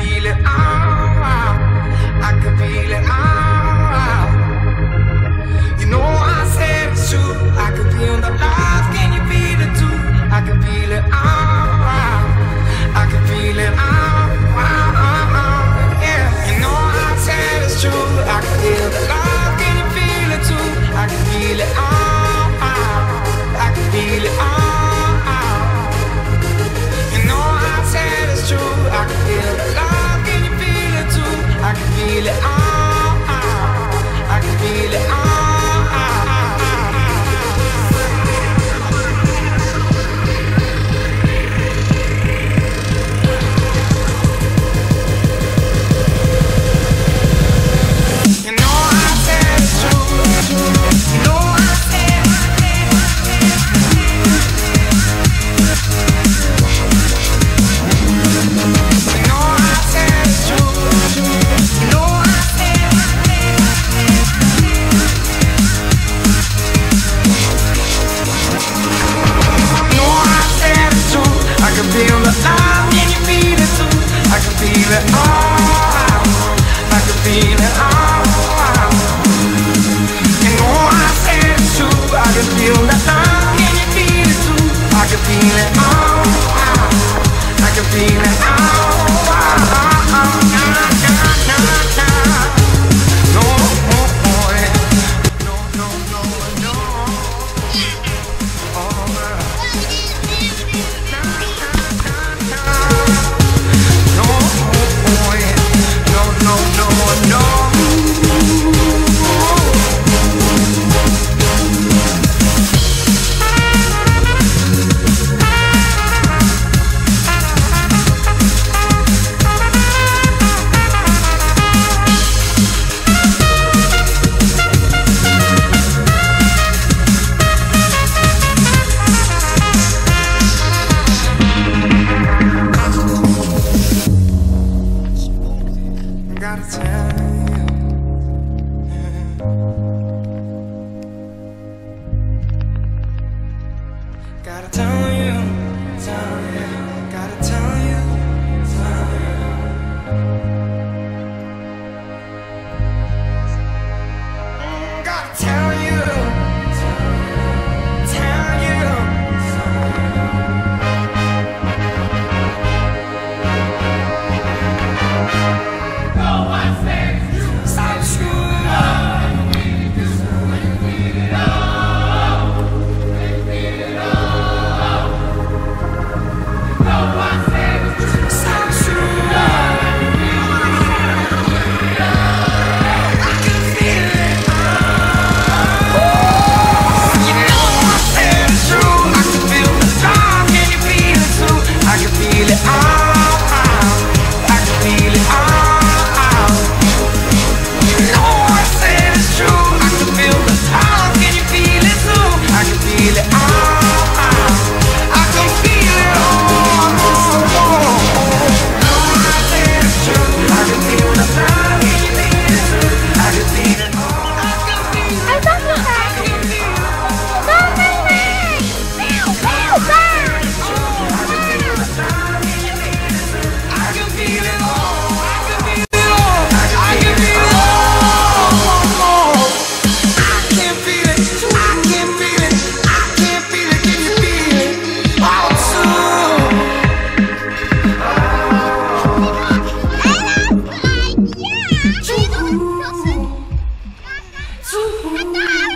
feel it. that I Gotta tell you, tell you. no one. 祝福你